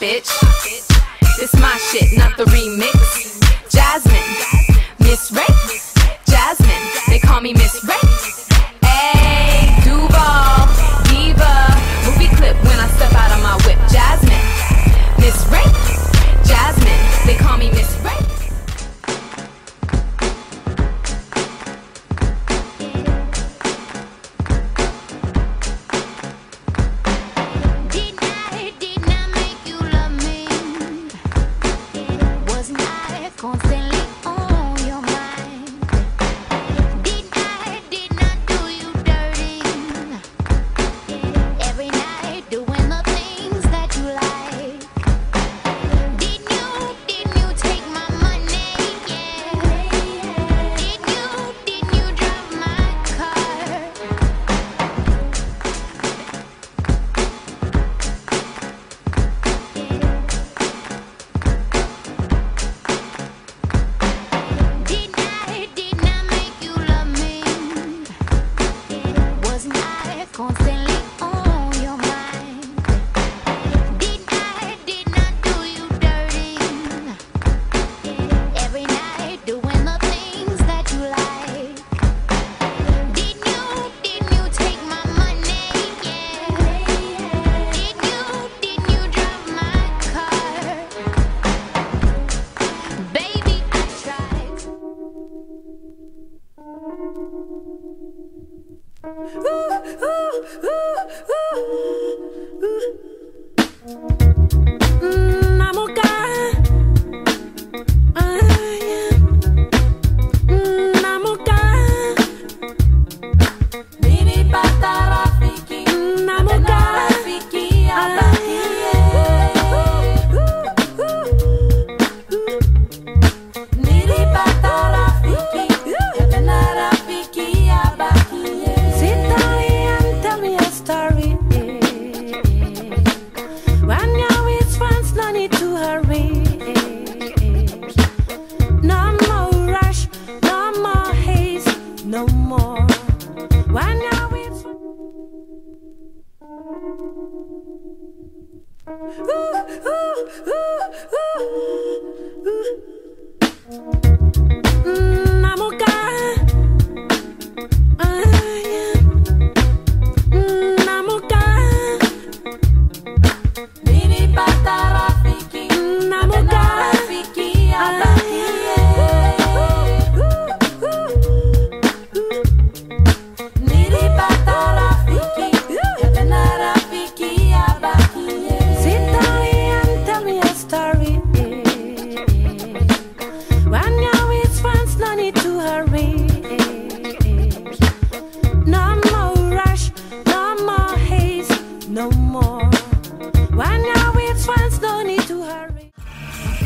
bitch. This my shit, not the remix. conseil ooh, ooh, ooh, ooh. no more. Why now it's. Ooh, ooh, ooh,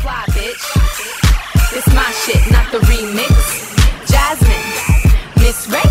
fly, bitch. This my shit, not the remix. Jasmine, Miss Ray.